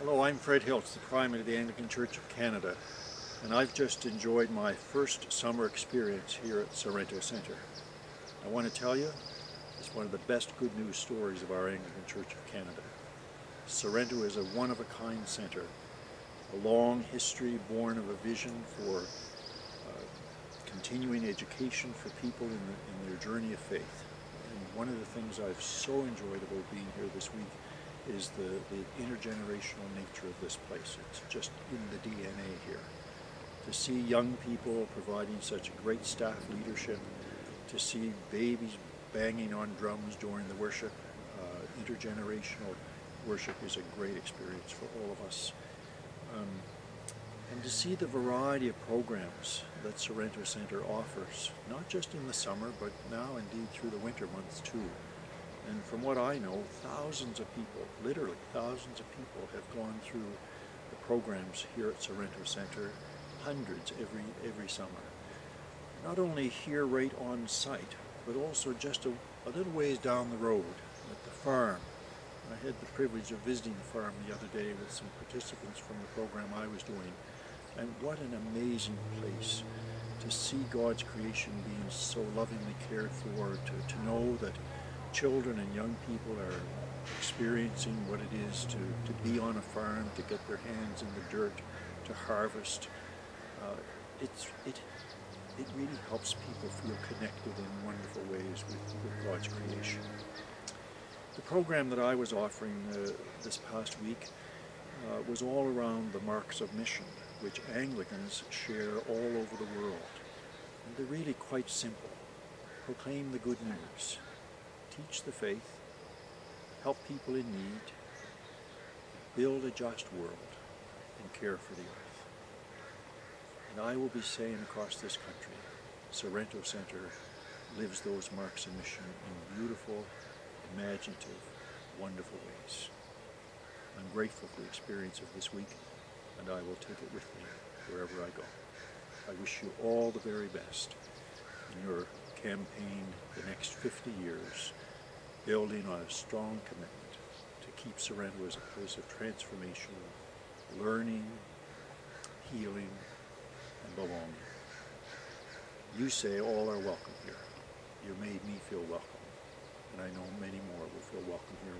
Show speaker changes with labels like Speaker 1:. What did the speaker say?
Speaker 1: Hello, I'm Fred Hiltz, the Primate of the Anglican Church of Canada, and I've just enjoyed my first summer experience here at Sorrento Centre. I want to tell you, it's one of the best good news stories of our Anglican Church of Canada. Sorrento is a one-of-a-kind centre, a long history born of a vision for uh, continuing education for people in, the, in their journey of faith. And one of the things I've so enjoyed about being here this week is the, the intergenerational nature of this place. It's just in the DNA here. To see young people providing such great staff leadership, to see babies banging on drums during the worship, uh, intergenerational worship is a great experience for all of us. Um, and to see the variety of programs that Sorrento Center offers, not just in the summer, but now indeed through the winter months too. And from what I know, thousands of people, literally thousands of people have gone through the programs here at Sorrento Center, hundreds every, every summer. Not only here right on site, but also just a, a little ways down the road at the farm. I had the privilege of visiting the farm the other day with some participants from the program I was doing. And what an amazing place to see God's creation being so lovingly cared for, to, to know that children and young people are experiencing what it is to, to be on a farm, to get their hands in the dirt, to harvest. Uh, it's, it, it really helps people feel connected in wonderful ways with, with God's creation. The program that I was offering uh, this past week uh, was all around the marks of mission, which Anglicans share all over the world. And they're really quite simple. Proclaim the good news, teach the faith, help people in need, build a just world, and care for the earth. And I will be saying across this country, Sorrento Center lives those marks of mission in beautiful, imaginative, wonderful ways. I'm grateful for the experience of this week, and I will take it with me wherever I go. I wish you all the very best in your campaign the next 50 years, building on a strong commitment to keep Sorrento as a place of transformation, learning, healing, and belonging. You say all are welcome here. You made me feel welcome, and I know many more will feel welcome here